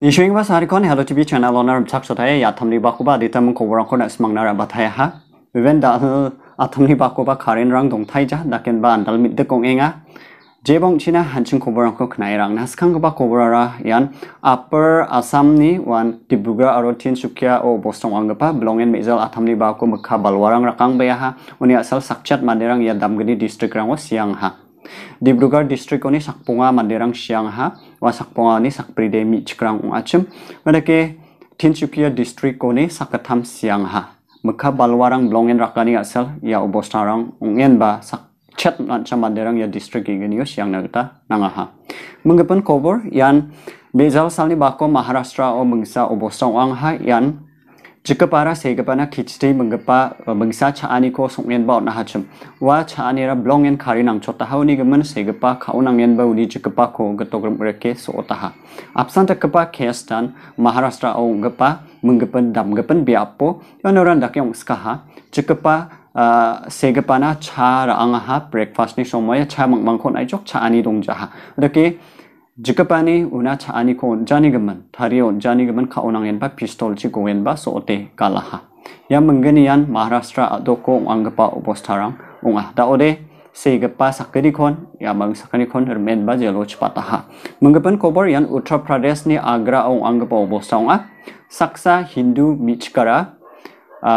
Ni shwing ba sari kon hello tv channel onar chak so thai ya thamni ba kuba dita mung khobor kon asmang nara ba thai ha even da athamni ba kuba kharin rang dong thai ja daken ba andal mit de kong enga jebong china hanching khobor ko khnai rang na skang ba khobor ra yan upper assam ni wan dibrugarh aro tinsukia o bostong angpa blongen mezal athamni ba ko mukha balwarang rakang ba ha uni asal sakchat ya damgani district rang o siang ha Dibrugarh district oni sakpunga manderang siang ha wa sakpunga ni sakpride mi chikrang ung achim madake Tinsukia district oni sakatham siang ha mekha balwarang blongen rakani asal ya obostarang ungen ba sak chat nancha manderang ya district yo siang nagta nanga ha mengepen kobor yan bezal salni bako maharashtra o mengsa obostang ang ha yan jika para segapana kichti menggepa bangsa chaani ko songyen ba na hachum wa chaani ra blongen khari nang chota hauni gemen segapa khaunang yen ba uni jikapa ko gatogram reke so otaha apsan takapa kestan maharashtra o gepa menggepen dam gepen biapo yanoran dakyong skaha jikapa segapana cha ra angaha breakfast ni somoya cha mangmangkhon aijok chaani dongjaha dake Jikapani una chaani ko jani gaman thari on jani gaman ka onang yan ba pistol chi goen ba so ote kalaha ya menggani yan maharashtra ado ko anggapa obostarang unga da ode se gapa sakari kon ya mang sakani kon remen ba jelo chpataha menggapan kobor yan uttar pradesh ni agra ong anggapa obostarang saksa hindu michkara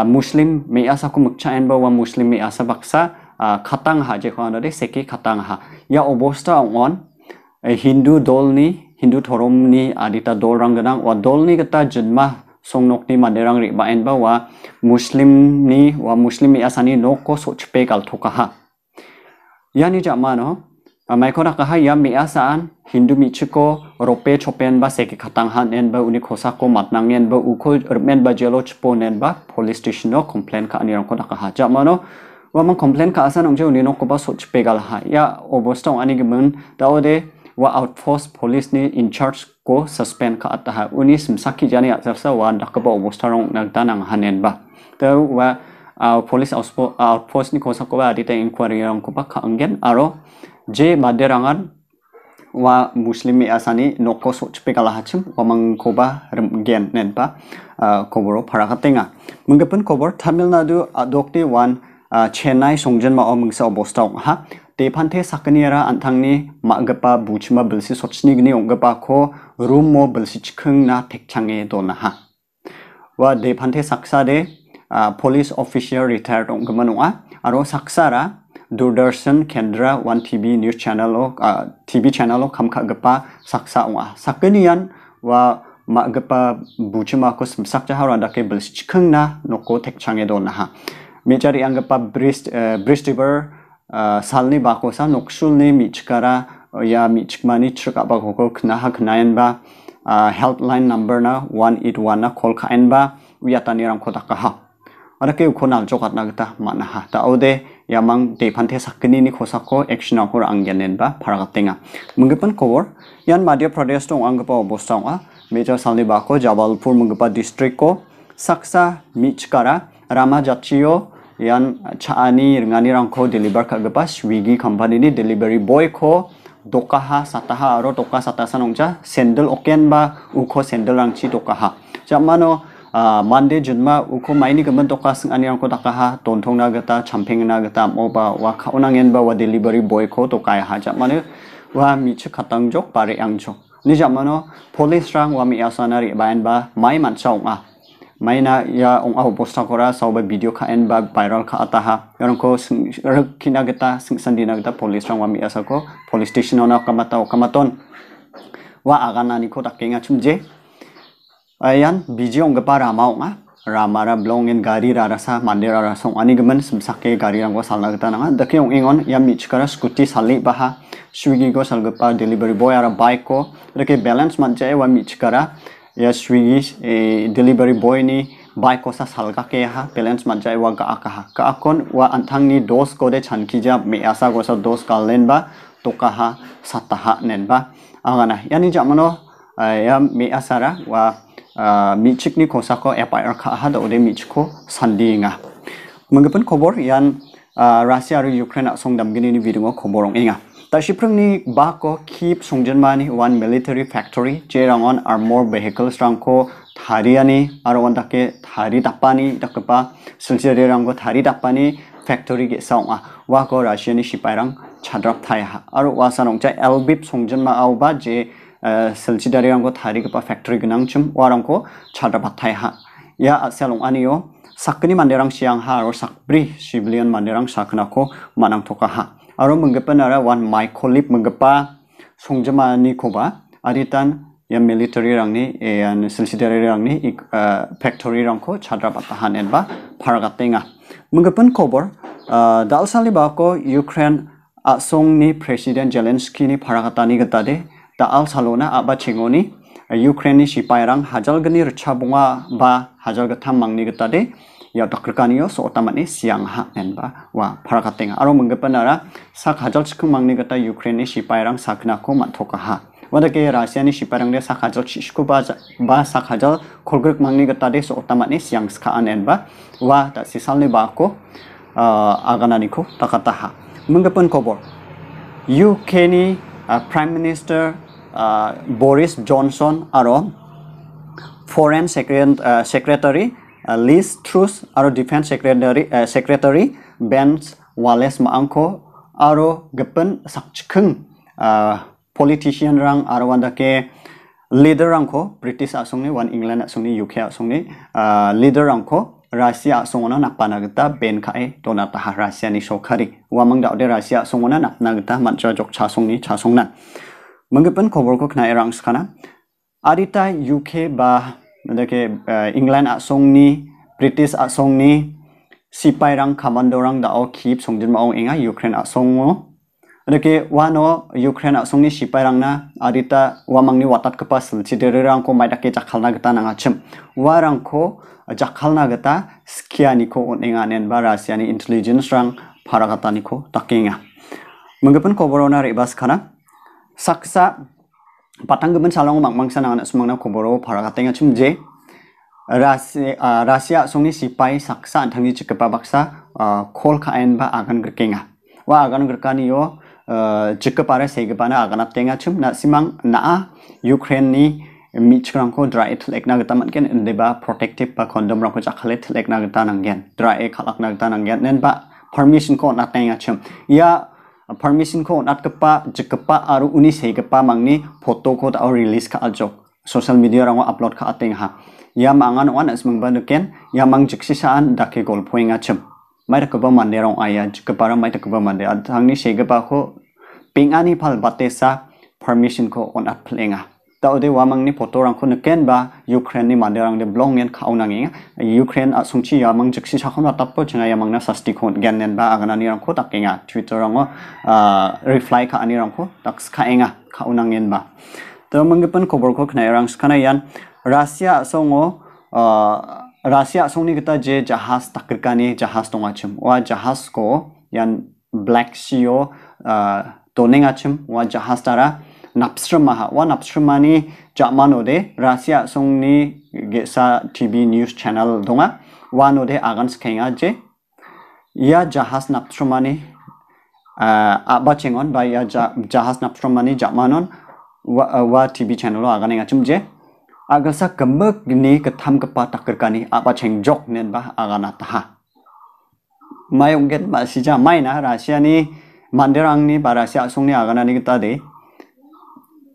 muslim me asa ko mukcha en ba wa muslim me asa baksa khatang ha je anade seki khatang ha ya obosta on Hindu dol ni Hindu thorom ni adita dol rang ganang wa dol ni kata ni maderang ri ba en ba wa muslim ni wa muslim asani nok ko so chpe kal thoka ha. Yani jama no mai ko ka ya mi asaan hindu mi chiko rope chopen ba seki khatang han en ba uni khosa ko matnang en ba u ko men ba jelo chpo nen ba police station no complain ka ani rang ko ka ha. Jama no wa man complain ka asan ong je uni nok ko ba so chpe gal ha. Ya obostong ani gemen da ode wa outpost police ni in charge ko suspend ka ata ha uni simsaki jani atsarsa wa dakaba obostarong nagdanang hanen ba. To wa police outpost ni ko sakoba adita inquiry rang ko pa kangen aro je maderangan wa muslimi asani noko so chpekala hachim wa mang koba gen nen pa koboro parakatenga mungapun kobor tamil nadu adokti wan chennai songjen ma omungsa obostong ha Depante sakaniara antangni magapa buchma belsi sochni gni onggapa ko room mo belsi chikhung na tekchange dona ha. Wa depante saksa de police official retired onggama nunga aro saksara Doordarshan Kendra One TV news channel o TV channel o kamka gapa saksa onga. Sakanian wa magapa buchma ko simsak jaharan dake belsi chikhung na noko tekchange dona ha. Mejari anggapa Brist Brist River salni bako sa noksulni michkara ya michkmani chika bako ko knaha knayan ba helpline number na 181 na call kain ba uyatani ram kota kaha ada ke ukonal jokat na gata mana ha ta ode yamang de phante sakni ni khosako action akor angyanen ba paragatenga munggepan kobor yan madhya pradesh tong angpa obostang a major salni bako jabalpur munggepa district ko saksa michkara rama jatio yan chaani ringani rangko deliver kagapa swiggy company ni delivery boy ko dokaha sataha aro doka satasa nongja sandal oken ba uko sandal rangchi dokaha jamano mande junma uko maini gaman doka sing ani rangko dakaha tontong na gata champing na gata moba wa kaunangen ba wa delivery boy ko dokaya ha. Jamano wa miche katang jok pare ang jok ni jamano police rang wa mi asana ri bayan ba mai man chaung a maina ya ong au posta kora sauba video ka en ba viral ka ataha. Yarong ko kina geta sing sandina geta police rang wami asa ko police station ona kamata kamaton wa agana ni ko takenga chumje. Ayan video ong pa rama ong ramara blong en gari rara sa mandera rara song ani gemen simsake gari rang ko salna geta nanga. Dake ong ingon ya michkara scooty sali baha. Swiggy ko salgapa delivery boy ara bike ko. Dake balance manjae wa michkara ya swiggy e delivery boy ni bike kosa salga ke ha balance majai wa ga aka ha. Ka akon wa anthang ni dos ko de chanki ja me asa go sa dos ka len ba to ka ha sata ha nen ba. Angana yani jamano ya me asara wa mi chik ni kosa ko fir ka ha do de mi chiko sandi nga. Mengepun kobor yan Russia aro Ukraine song dam gini ni video ko koborong inga ta shiprungni ba ko keep songjenmani one military factory je rangon armor vehicles rangko thariani aro wandake thari tapani dakpa silsire rangko thari tapani factory ge saunga wa ko russia ni sipairang chadrap thai ha aro wa sanong cha elbip songjenma auba je silsidari rangko thari gpa factory gnang chum warangko chadrap thai ha ya aselong aniyo sakni manderang siang ha aro sakbri. Civilian manderang saknako manang toka ha. Aro menggepa nara wan microlip menggepa songjama ni koba. Aritan ya military rangni yan silsidari rangni uh, factory rangko chadra batahan enba paragatenga. Menggepan kobor uh, dal sali bako ukraine asong ni president zelensky ni paragatani getade. Da al salona aba chingoni Ukraine ni sipairang hajal gani rechabunga ba hajal gatam mangni getade ya dakrkaniyo so otamani siang ha nenba wa parakatenga aro menggepanara sak hajal chikung mangni gata Ukraine ni sipairang sakna ko mantoka ha wada ke ni sipairang de sak hajal chishku ba ba sak hajal kolgrek mangni gata de so otamani siang ska anenba wa ta sisal ni ba ko aganani ko takata ha menggepan kobor UK ni Prime Minister Boris Johnson aro Foreign Secretary ni ni ni napana gita ben kae dona taha Russia ni sokari wamang da de Russia asong ona napna gita mantra jok chasong ni chasong nan menggepen kobor ko kna erang skana adita UK ba Mendaki uh, England asong ni British asong ni sipai rang kamando rang da o keep song jin maong inga Ukraine asong mo. Mendaki wano Ukraine asong ni sipai rang na adita wamang ni watat kepas cidere rang ko maidake jakhalna gata nang achem warang ko jakhalna gata skiani ko oninga nen ba. Russia ni intelligence rang paragata ni ko takinga. Mengepun koborona rebas kana. Saksa patang gemen salong mak mangsa nang anak sumang koboro para katanya cum je. Rasia Rasia songni sipai saksa thangi chikpa baksa khol khaen ba agan gerkenga. Wa agan gerkani yo chikpa re segpa na agan atenga chum na simang na Ukraine ni michkrangko dry thlek na gata manken deba protective pa condom rangko chakhale thlek na gata nanggen dry khalak na gata nanggen nen ba permission ko na tenga chum ya permission ko nat kepa jekpa aru uni sei kepa mangni foto ko ta release ka ajok social media rango upload ka ateng ha. Ya mangan wan as mong banuken ya mang jeksi saan dake gol poinga chem. Mai ka ba mande rong aya jekpa ra mai ba mande. Adhangni sei kepa ko pingani phal batesa permission ko on at plenga taude wamang ni photo rang khun ken ba ukraine ni mande rang de blong yen khau nang ukraine a sungchi yamang jiksi sakhon na tappo chenga yamang na sasti khon gen nen ba agana ni rang kho takenga twitter rang a reply kha ani rang kho tak skha enga khau nang yen ba. To manggepan khobor kho khna rang skana yan. Russia songo Russia songni kita je jahas takirkani jahas tonga chim wa jahas ko yan black sea uh, tonenga chim wa jahas tara napsrama wa napsramani jamano de? Russia songni gesa TV news channel donga. Wano de agan skenga je. Ya jahas napsramani uh, aba chengon. Ba ya jahas napsramani jamanon wa, uh, wa TV channel agan nga chum je. Agal sa kemek ni ketam kepa takirkani aba cheng jok nen ba agana taha mayong get ma sija mai na Russia ni manderang ni ba Russia songni agana ni kita de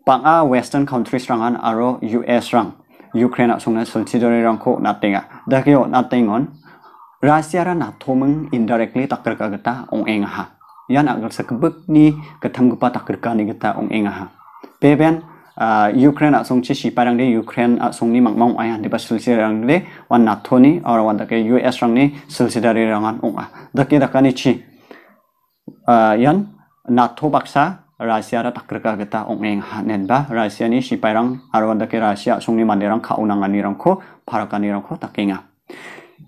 panga western countries rangan aro US rang. Ukraine songna subsidiary rang ko natinga dakyo natingon Russia ra na thomeng indirectly takar ka gata ong eng ha yan agal sa kebek ni katam gapa takar ka ni gata ong eng ha beben Ukraine asong chi si parang de Ukraine asong ni mangmang ayan di ba subsidiary rang de wan NATO ni or wan dake US rang ni subsidiary rangan ong a dakye dakani chi yan NATO baksa 라시아라 딱그렇게겠다 옹행 하낸다 라시아니 시파이랑 아르완다케 라시아 송리만데랑 카우낭아니랑 코 파라카니랑 코 딱갱아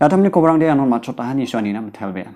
야담니 코브랑데 안온 맞췄다 하니 쇼니나 텔베